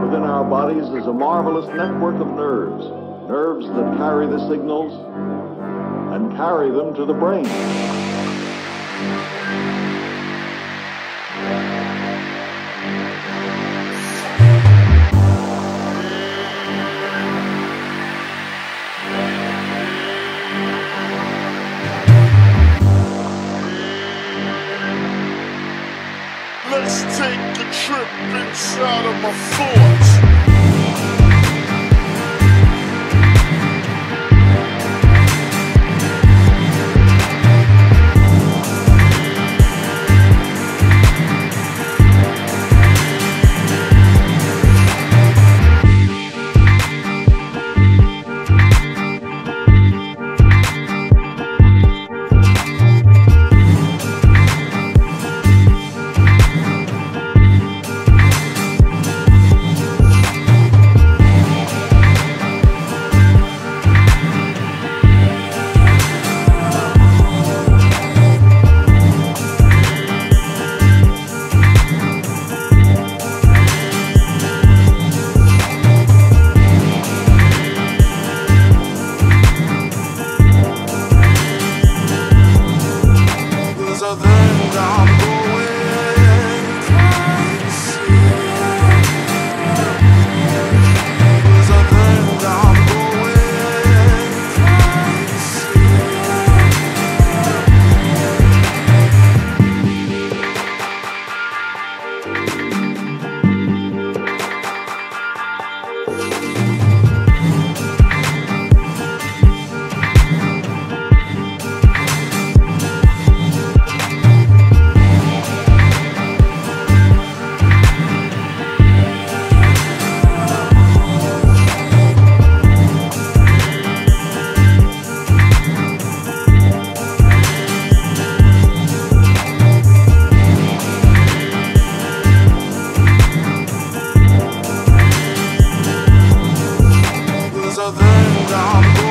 Within our bodies is a marvelous network of nerves, nerves that carry the signals and carry them to the brain. Let's take a trip inside of my thoughts. turned on